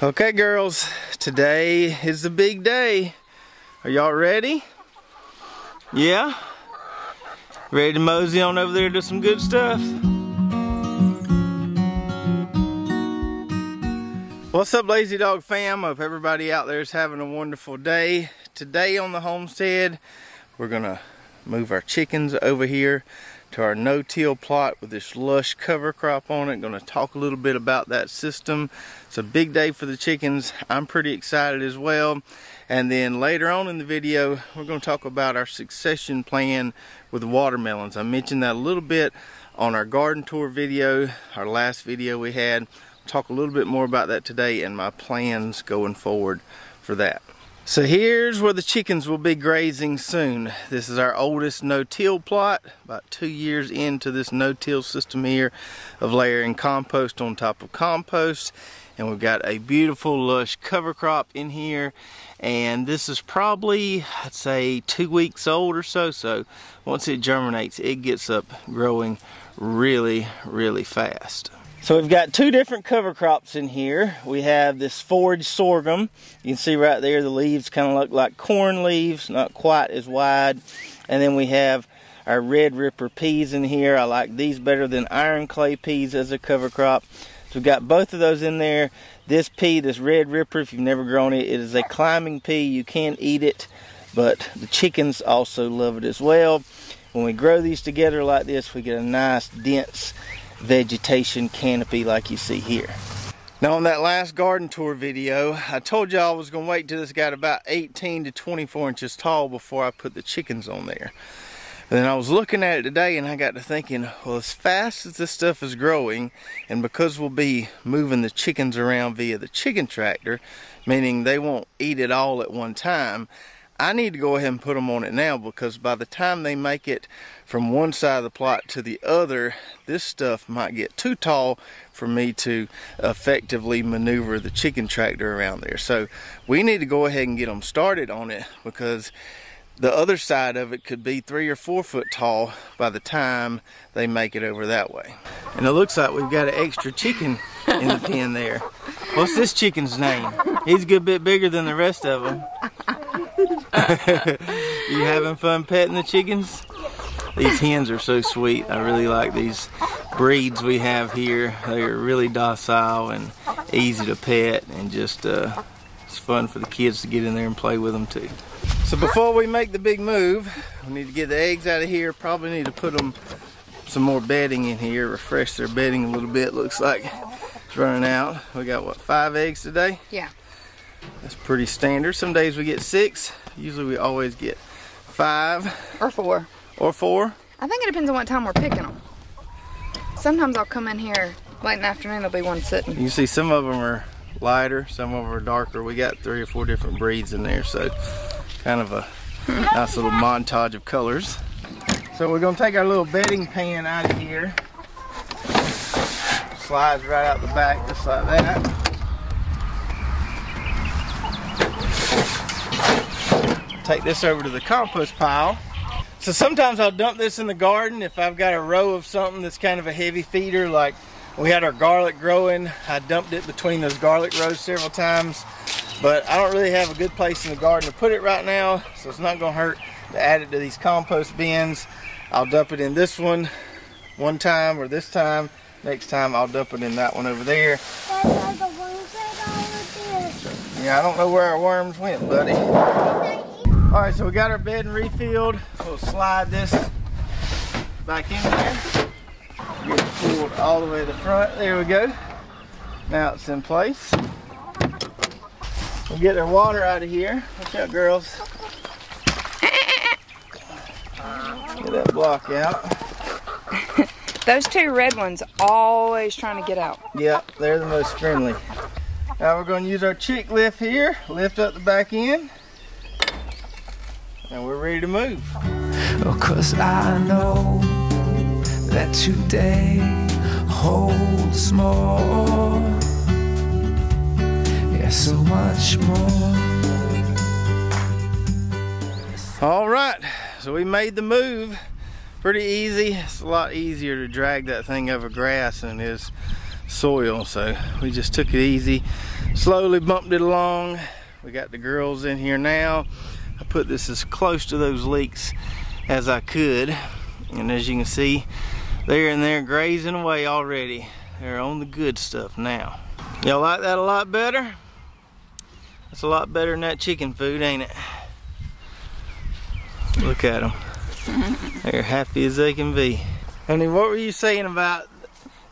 Okay girls, today is the big day. Are y'all ready? Yeah? Ready to mosey on over there and do some good stuff? What's up Lazy Dog fam? Hope everybody out there is having a wonderful day. Today on the homestead, we're gonna move our chickens over here to our no-till plot with this lush cover crop on it. Gonna talk a little bit about that system. It's a big day for the chickens. I'm pretty excited as well. And then later on in the video, we're gonna talk about our succession plan with watermelons. I mentioned that a little bit on our garden tour video, our last video we had. I'll talk a little bit more about that today and my plans going forward for that. So here's where the chickens will be grazing soon. This is our oldest no-till plot, about two years into this no-till system here of layering compost on top of compost. And we've got a beautiful lush cover crop in here. And this is probably, I'd say, two weeks old or so. So once it germinates, it gets up growing really, really fast. So we've got two different cover crops in here. We have this forage sorghum. You can see right there the leaves kind of look like corn leaves, not quite as wide. And then we have our red ripper peas in here. I like these better than iron clay peas as a cover crop. So we've got both of those in there. This pea, this red ripper, if you've never grown it, it is a climbing pea. You can eat it, but the chickens also love it as well. When we grow these together like this, we get a nice dense vegetation canopy like you see here. Now on that last garden tour video, I told y'all I was gonna wait till this got about 18 to 24 inches tall before I put the chickens on there. And then I was looking at it today and I got to thinking, well as fast as this stuff is growing, and because we'll be moving the chickens around via the chicken tractor, meaning they won't eat it all at one time, I need to go ahead and put them on it now because by the time they make it from one side of the plot to the other, this stuff might get too tall for me to effectively maneuver the chicken tractor around there. So we need to go ahead and get them started on it because the other side of it could be three or four foot tall by the time they make it over that way. And it looks like we've got an extra chicken in the pen there. What's this chicken's name? He's a good bit bigger than the rest of them. you having fun petting the chickens? These hens are so sweet. I really like these breeds we have here. They're really docile and easy to pet and just uh, it's fun for the kids to get in there and play with them too. So before we make the big move, we need to get the eggs out of here. Probably need to put them some more bedding in here, refresh their bedding a little bit. Looks like it's running out. We got what, five eggs today? Yeah. That's pretty standard. Some days we get six. Usually we always get five. Or four. Or four. I think it depends on what time we're picking them. Sometimes I'll come in here late in the afternoon, there'll be one sitting. You see some of them are lighter, some of them are darker. We got three or four different breeds in there, so kind of a nice little montage of colors. So we're gonna take our little bedding pan out of here. Slides right out the back, just like that. Take this over to the compost pile. So sometimes I'll dump this in the garden if I've got a row of something that's kind of a heavy feeder like we had our garlic growing. I dumped it between those garlic rows several times but I don't really have a good place in the garden to put it right now so it's not gonna hurt to add it to these compost bins. I'll dump it in this one one time or this time. Next time I'll dump it in that one over there. Yeah, I don't know where our worms went, buddy. All right, so we got our bed and refilled. We'll slide this back in there. Get it pulled all the way to the front. There we go. Now it's in place. We'll get our water out of here. Watch out, girls. Get that block out. Those two red ones always trying to get out. Yep, they're the most friendly. Now we're going to use our chick lift here. Lift up the back end and we're ready to move. Oh, cause I know that today holds more. Yeah, so much more. All right, so we made the move. Pretty easy. It's a lot easier to drag that thing over grass than it is soil. So we just took it easy, slowly bumped it along. We got the girls in here now. I put this as close to those leeks as I could. And as you can see, they're in there grazing away already. They're on the good stuff now. Y'all like that a lot better? That's a lot better than that chicken food, ain't it? Look at them. They're happy as they can be. Honey, what were you saying about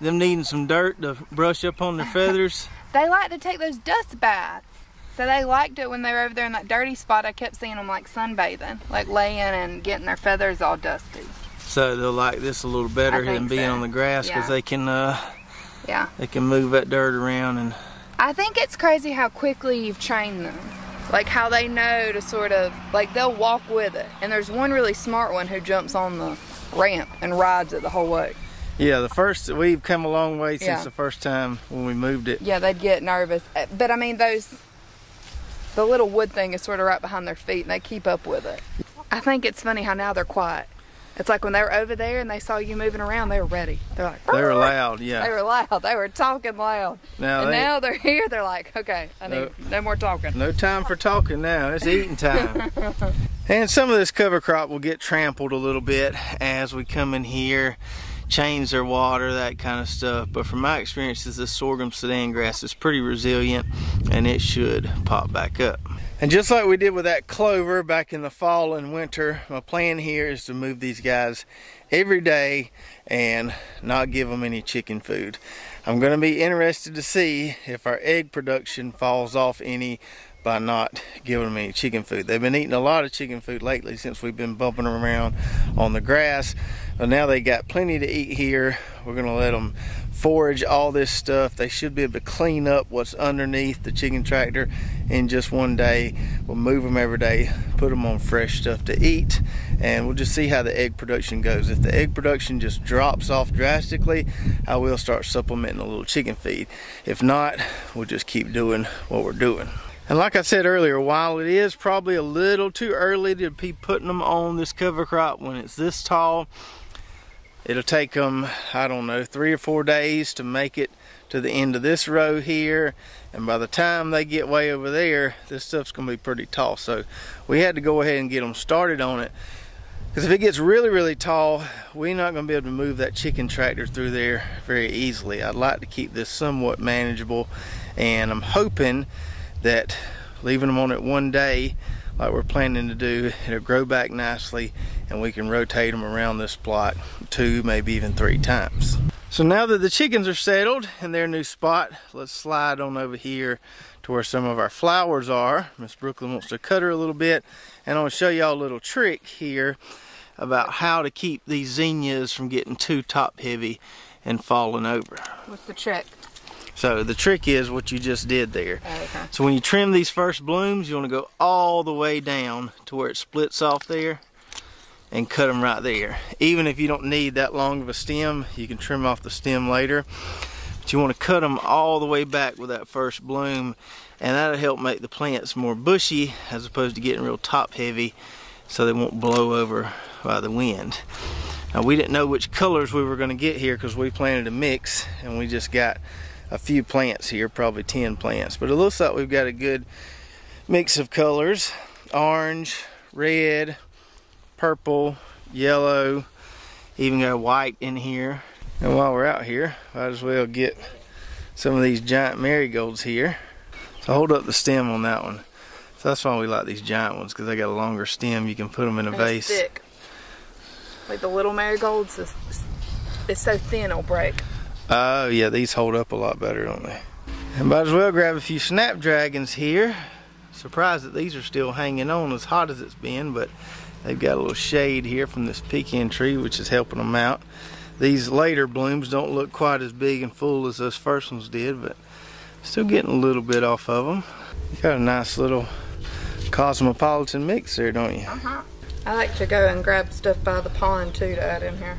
them needing some dirt to brush up on their feathers? They like to take those dust baths. So they liked it when they were over there in that dirty spot. I kept seeing them like sunbathing, like laying and getting their feathers all dusty. So they'll like this a little better than being so. on the grass because Yeah. they can uh, Yeah. they can move that dirt around and I think it's crazy how quickly you've trained them. Like how they know to sort of, like they'll walk with it. And there's one really smart one who jumps on the ramp and rides it the whole way. yeah. The first we've come a long way since Yeah. the first time when we moved it. Yeah, they'd get nervous. Uh, But I mean, those, the little wood thing is sort of right behind their feet and they keep up with it. I think it's funny how now they're quiet. It's like when they were over there and they saw you moving around, they were ready. They're like, They were loud, yeah. They were loud. They were talking loud. Now and they now they're here. They're like, okay, I need No. no more talking. no time for talking now. It's eating time. and some of this cover crop will get trampled a little bit as we come in here, change their water, that kind of stuff. But from my experiences, this sorghum sudan grass is pretty resilient and it should pop back up. And just like we did with that clover back in the fall and winter, my plan here is to move these guys every day and not give them any chicken food. I'm going to be interested to see if our egg production falls off any by not giving them any chicken food. They've been eating a lot of chicken food lately since we've been bumping them around on the grass. But now they got plenty to eat here. We're to let them forage all this stuff. They should be able to clean up what's underneath the chicken tractor in just one day. We'll move them every day, put them on fresh stuff to eat, and we'll just see how the egg production goes. If the egg production just drops off drastically, I will start supplementing a little chicken feed. If not, we'll just keep doing what we're doing. And like I said earlier, while it is probably a little too early to be putting them on this cover crop when it's this tall, it'll take them, I don't know, three or four days to make it to the end of this row here. And by the time they get way over there, this stuff's gonna be pretty tall. So we had to go ahead and get them started on it. Because if it gets really, really tall, we're not gonna be able to move that chicken tractor through there very easily. I'd like to keep this somewhat manageable. And I'm hoping that leaving them on it one day like we're planning to do it'll grow back nicely and we can rotate them around this plot two maybe even three times. So now that the chickens are settled in their new spot let's slide on over here to where some of our flowers are. Miss brooklyn wants to cut her a little bit and to show y'all a little trick here about how to keep these zinnias from getting too top heavy and falling over. What's the trick? So the trick is what you just did there. Oh, okay. So when you trim these first blooms, you want to go all the way down to where it splits off there and cut them right there. Even if you don't need that long of a stem, you can trim off the stem later. But you want to cut them all the way back with that first bloom and that'll help make the plants more bushy as opposed to getting real top heavy so they won't blow over by the wind. Now we didn't know which colors we were going to get here because we planted a mix and we just got a few plants here, probably 10 plants. But it looks like we've got a good mix of colors. Orange, red, purple, yellow, even got white in here. And while we're out here, might as well get some of these giant marigolds here. So hold up the stem on that one. So that's why we like these giant ones because they got a longer stem. You can put them in a And vase. thick. Like the little marigolds, it's, it's so thin it'll break. Oh yeah, these hold up a lot better, don't they? And might as well grab a few snapdragons here. Surprised that these are still hanging on as hot as it's been, but they've got a little shade here from this pecan tree, which is helping them out. These later blooms don't look quite as big and full as those first ones did, but still getting a little bit off of them. You got a nice little cosmopolitan mix there, don't you? Uh-huh. I like to go and grab stuff by the pond too to add in here.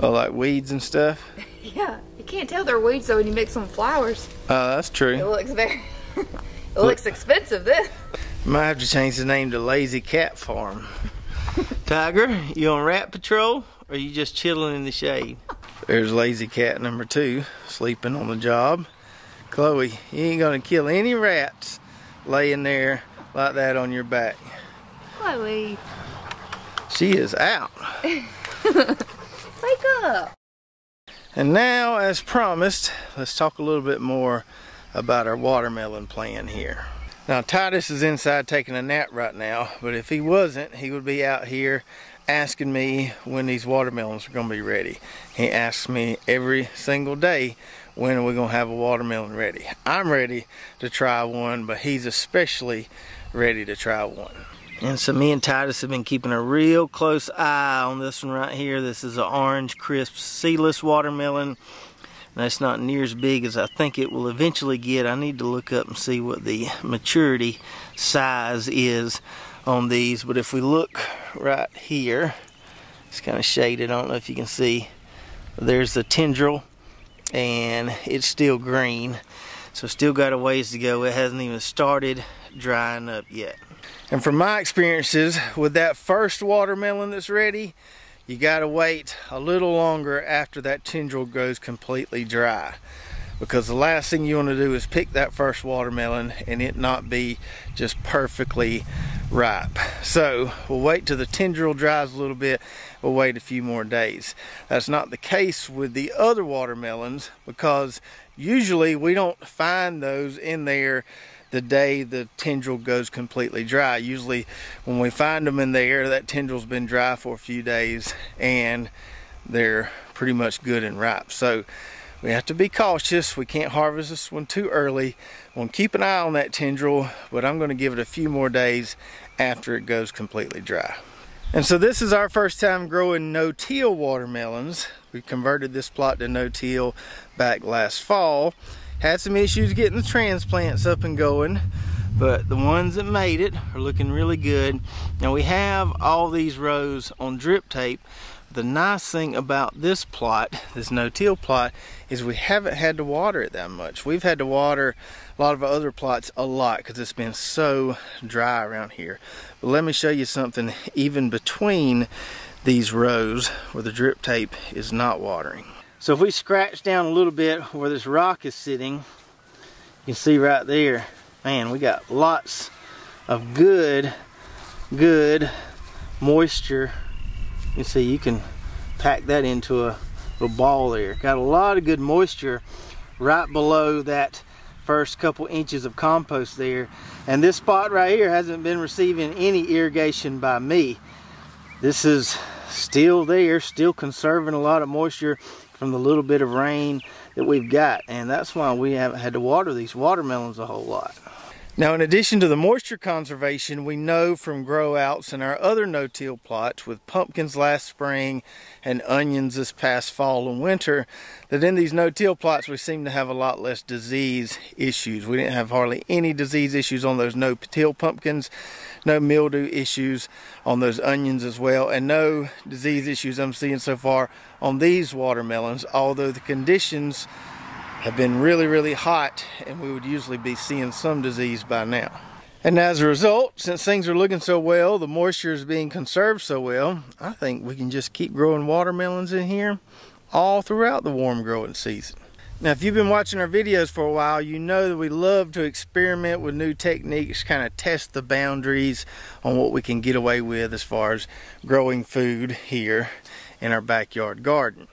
Oh, like weeds and stuff? Yeah, you can't tell they're weeds though when you mix them with flowers. Oh, that's true. It looks very, it looks expensive then. Might have to change the name to Lazy Cat Farm. Tiger, you on rat patrol or you just chilling in the shade? There's lazy cat number two sleeping on the job. Chloe, you ain't gonna kill any rats laying there like that on your back. Chloe. She is out. Wake up. And now, as promised, let's talk a little bit more about our watermelon plan here. Now, Titus is inside taking a nap right now, but if he wasn't, he would be out here asking me when these watermelons are going to be ready. He asks me every single day when are we going to have a watermelon ready. I'm ready to try one, but he's especially ready to try one. And so me and Titus have been keeping a real close eye on this one right here. This is an orange crisp seedless watermelon. That's not near as big as I think it will eventually get. I need to look up and see what the maturity size is on these. But if we look right here, it's kind of shaded. I don't know if you can see. There's the tendril and it's still green. So still got a ways to go. It hasn't even started drying up yet. And from my experiences with that first watermelon that's ready, you gotta wait a little longer after that tendril goes completely dry. Because the last thing you wanna do is pick that first watermelon and it not be just perfectly ripe. So we'll wait till the tendril dries a little bit. We'll wait a few more days. That's not the case with the other watermelons because usually we don't find those in there the day the tendril goes completely dry. Usually when we find them in the air, that tendril's been dry for a few days and they're pretty much good and ripe. So we have to be cautious. We can't harvest this one too early. We'll keep an eye on that tendril, but I'm gonna give it a few more days after it goes completely dry. And so this is our first time growing no-till watermelons. We converted this plot to no-till back last fall had some issues getting the transplants up and going, but the ones that made it are looking really good. Now we have all these rows on drip tape. The nice thing about this plot, this no-till plot, is we haven't had to water it that much. We've had to water a lot of other plots a lot because it's been so dry around here. But let me show you something even between these rows where the drip tape is not watering. So if we scratch down a little bit where this rock is sitting, you can see right there, man, we got lots of good, good moisture. You see you can pack that into a little ball there. Got a lot of good moisture right below that first couple inches of compost there. And this spot right here hasn't been receiving any irrigation by me. This is still there, still conserving a lot of moisture from the little bit of rain that we've got. And that's why we haven't had to water these watermelons a whole lot. Now, in addition to the moisture conservation, we know from grow outs and our other no-till plots with pumpkins last spring and onions this past fall and winter, that in these no-till plots we seem to have a lot less disease issues. We didn't have hardly any disease issues on those no-till pumpkins, no mildew issues on those onions as well, and no disease issues I'm seeing so far on these watermelons, although the conditions have been really, really hot and we would usually be seeing some disease by now. And as a result, since things are looking so well, the moisture is being conserved so well, I think we can just keep growing watermelons in here all throughout the warm growing season. Now, if you've been watching our videos for a while, you know that we love to experiment with new techniques, kind of test the boundaries on what we can get away with as far as growing food here in our backyard garden.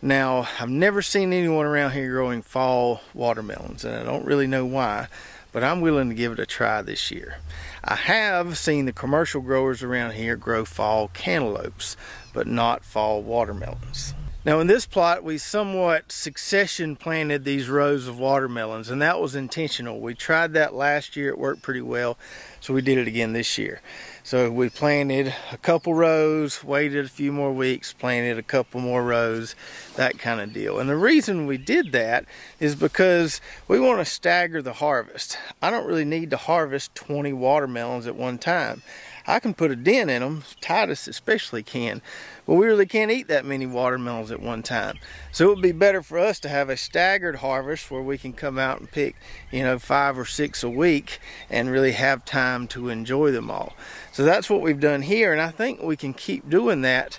Now, I've never seen anyone around here growing fall watermelons, and I don't really know why, but I'm willing to give it a try this year. I have seen the commercial growers around here grow fall cantaloupes, but not fall watermelons. Now in this plot, we somewhat succession planted these rows of watermelons, and that was intentional. We tried that last year, it worked pretty well, so we did it again this year. So we planted a couple rows, waited a few more weeks, planted a couple more rows, that kind of deal. And the reason we did that is because we want to stagger the harvest. I don't really need to harvest 20 watermelons at one time. I can put a dent in them, Titus especially can, but we really can't eat that many watermelons at one time. So it would be better for us to have a staggered harvest where we can come out and pick, you know, five or six a week and really have time to enjoy them all. So that's what we've done here, and I think we can keep doing that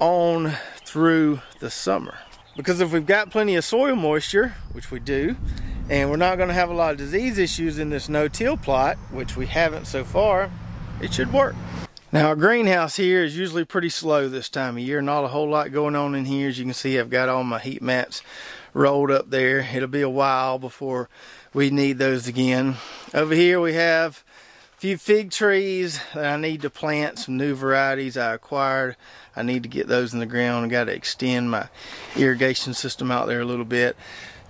on through the summer. Because if we've got plenty of soil moisture, which we do, and we're not going to have a lot of disease issues in this no-till plot, which we haven't so far, it should work. Now our greenhouse here is usually pretty slow this time of year. Not a whole lot going on in here. As you can see, I've got all my heat mats rolled up there. It'll be a while before we need those again. Over here we have a few fig trees that I need to plant, some new varieties I acquired. I need to get those in the ground. I got to extend my irrigation system out there a little bit.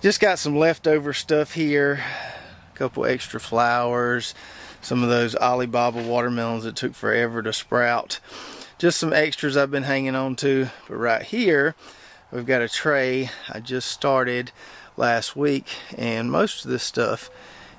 Just got some leftover stuff here, a couple extra flowers, some of those Ali Baba watermelons that took forever to sprout. Just some extras I've been hanging on to. But right here, we've got a tray I just started last week, and most of this stuff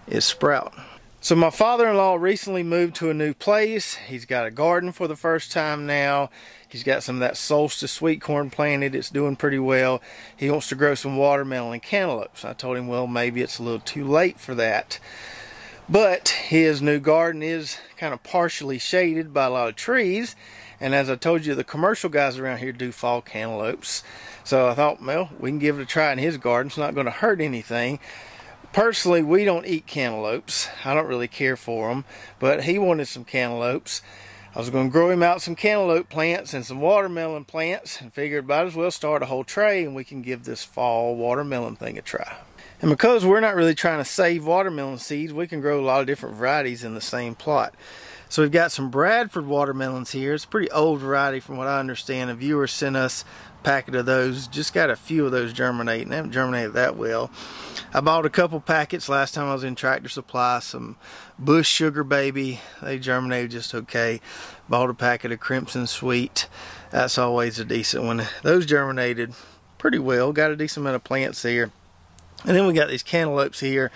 is sprout. So my father-in-law recently moved to a new place. He's got a garden for the first time now. He's got some of that solstice sweet corn planted. It's doing pretty well. He wants to grow some watermelon and cantaloupes. I told him, well, maybe it's a little too late for that. But his new garden is kind of partially shaded by a lot of trees. And as I told you, the commercial guys around here do fall cantaloupes. So I thought, well, we can give it a try in his garden. It's not going to hurt anything. Personally, we don't eat cantaloupes. I don't really care for them. But he wanted some cantaloupes. I was going to grow him out some cantaloupe plants and some watermelon plants and figured might as well start a whole tray and we can give this fall watermelon thing a try. And because we're not really trying to save watermelon seeds, we can grow a lot of different varieties in the same plot. So we've got some Bradford watermelons here. It's a pretty old variety from what I understand. A viewer sent us a packet of those. Just got a few of those germinating. They haven't germinated that well. I bought a couple packets last time I was in Tractor Supply. Some Bush Sugar Baby. They germinated just okay. Bought a packet of Crimson Sweet. That's always a decent one. Those germinated pretty well. Got a decent amount of plants there. And then we got these cantaloupes here.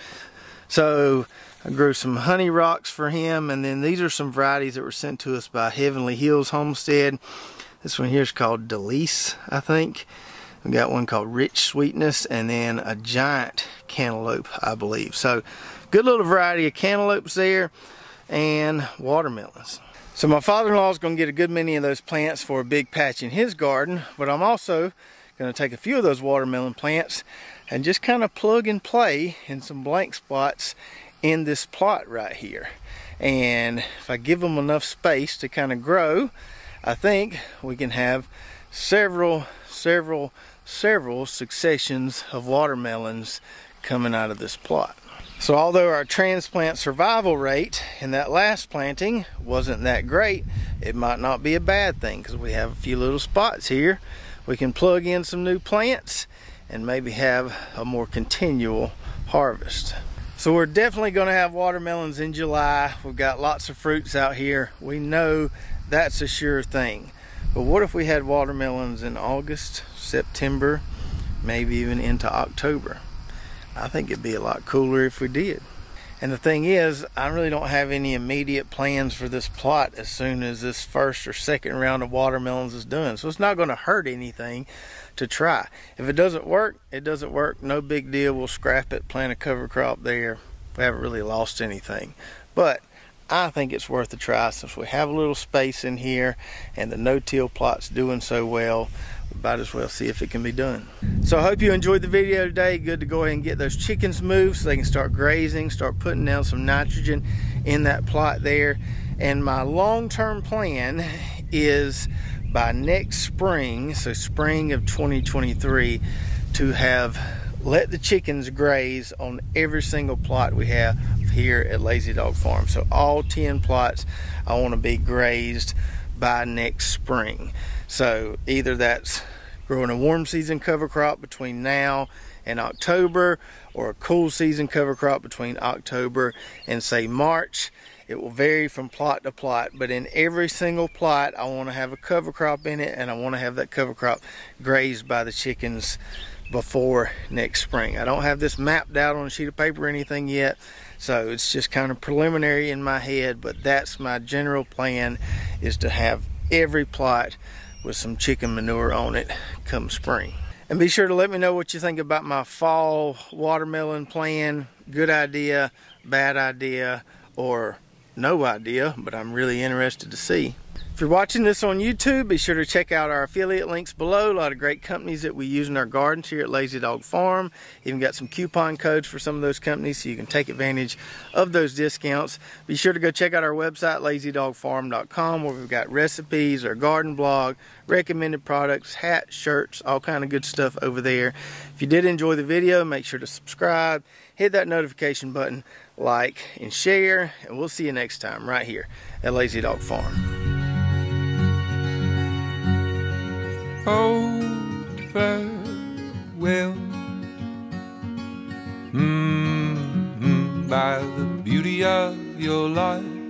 So I grew some honey rocks for him. And then these are some varieties that were sent to us by Heavenly Hills Homestead. This one here is called Delice, I think. We got one called Rich Sweetness and then a giant cantaloupe, I believe. So good little variety of cantaloupes there and watermelons. So my father-in-law is going to get a good many of those plants for a big patch in his garden, but I'm also going to take a few of those watermelon plants and just kind of plug and play in some blank spots in this plot right here. And if I give them enough space to kind of grow, I think we can have several, several, several successions of watermelons coming out of this plot. So although our transplant survival rate in that last planting wasn't that great, it might not be a bad thing because we have a few little spots here. We can plug in some new plants and maybe have a more continual harvest. So we're definitely going to have watermelons in July. We've got lots of fruits out here. We know that's a sure thing. But what if we had watermelons in August, September, maybe even into October? I think it'd be a lot cooler if we did. And the thing is, I really don't have any immediate plans for this plot as soon as this first or second round of watermelons is done. So it's not going to hurt anything to try. If it doesn't work, it doesn't work. No big deal. We'll scrap it, plant a cover crop there. We haven't really lost anything. But I think it's worth a try since we have a little space in here and the no-till plot's doing so well might as well see if it can be done. So I hope you enjoyed the video today. Good to go ahead and get those chickens moved so they can start grazing, start putting down some nitrogen in that plot there. And my long-term plan is by next spring, so spring of 2023, to have let the chickens graze on every single plot we have here at Lazy Dog Farm. So all 10 plots I want to be grazed by next spring. So either that's growing a warm season cover crop between now and October or a cool season cover crop between October and say March. It will vary from plot to plot, but in every single plot, I want to have a cover crop in it and I want to have that cover crop grazed by the chickens before next spring. I don't have this mapped out on a sheet of paper or anything yet, so it's just kind of preliminary in my head, but that's my general plan is to have every plot with some chicken manure on it come spring. And be sure to let me know what you think about my fall watermelon plan. Good idea, bad idea, or no idea, but I'm really interested to see. If you're watching this on YouTube, be sure to check out our affiliate links below. A lot of great companies that we use in our gardens here at Lazy Dog Farm. Even got some coupon codes for some of those companies so you can take advantage of those discounts. Be sure to go check out our website, lazydogfarm.com, where we've got recipes, our garden blog, recommended products, hats, shirts, all kind of good stuff over there. If you did enjoy the video, make sure to subscribe, hit that notification button, like, and share, and we'll see you next time right here at Lazy Dog Farm. Oh, farewell. Mm-hmm, by the beauty of your life.